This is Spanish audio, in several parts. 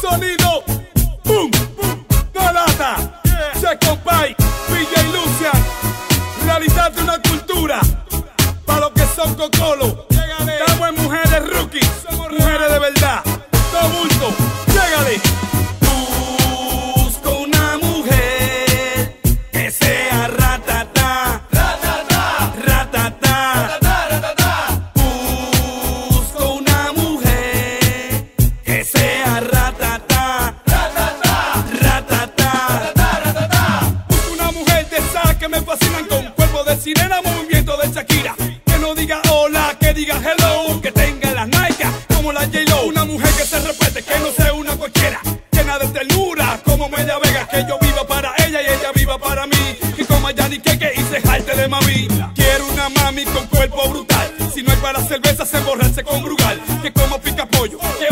sonido, boom, boom, golata, yeah. Checo Pai, Villa y Lucian, realidad de una cultura, para los que son cocolo. Esas que me fascinan con cuerpo de sirena, movimiento de Shakira. Que no diga hola, que diga hello, que tenga las Nike como la J-Lo. Una mujer que se respete, que no sea una cualquiera, llena de ternura como Media Vega. Que yo viva para ella y ella viva para mí. Que coma ya ni queque y se jalte de mami. Quiero una mami con cuerpo brutal. Si no hay para cerveza, se emborrace con Brugal. Que como pica pollo, que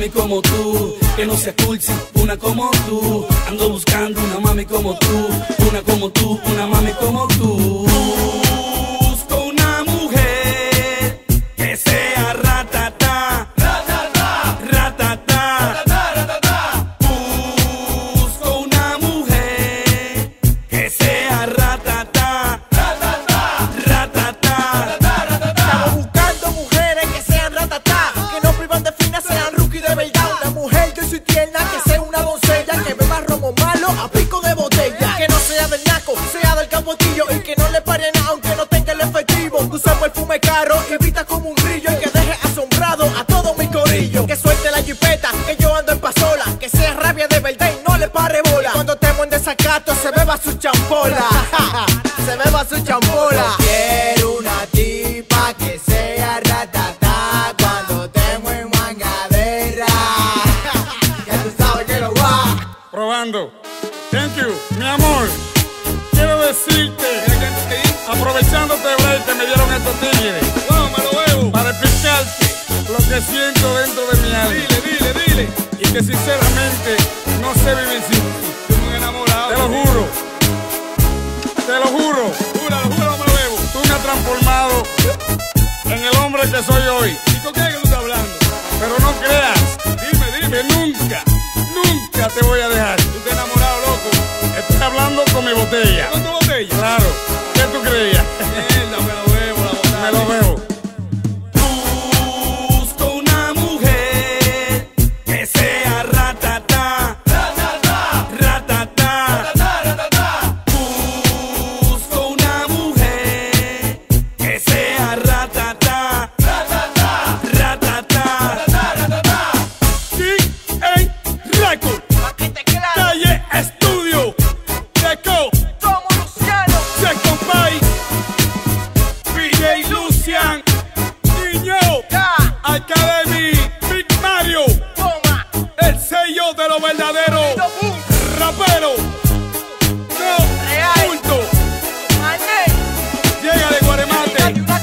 mami como tú, que no sea cursi, una como tú. Ando buscando una mami como tú, una como tú, una mami como tú. Y que no le pare nada aunque no tenga el efectivo. Que use perfume caro y vista como un grillo y que deje asombrado a todo mi corillo. Que suelte la jipeta, que yo ando en pasola, que sea rabia de verdad y no le pare bola. Cuando estemos en desacato se beba su champola, se beba su champola. Quiero una tipa que sea ratata cuando estemos en mangadera. Ya tú sabes que lo va. Probando. Thank you, mi amor decirte, aprovechándote, este Blake, que me dieron estos tigres. Para explicarte lo que siento dentro de mi alma. Dile, dile, dile. Y que sinceramente no sé vivir sin ti. Estoy muy enamorado. Te lo juro. Te lo juro. Júralo, júralo, me lo bebo. Tú me has transformado en el hombre que soy hoy. ¿Y con qué es que tú estás hablando? Pero no creas. Dime, dime. Nunca, nunca te voy a dejar. Tú te enamorado, loco. Estoy hablando con mi botella. un rapero. No, Real. culto. Llega de Guaremate.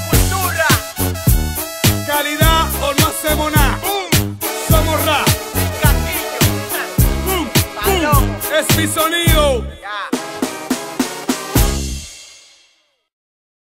cultura. Calidad o no hacemos nada. Somos rap. Castillo. Es mi sonido.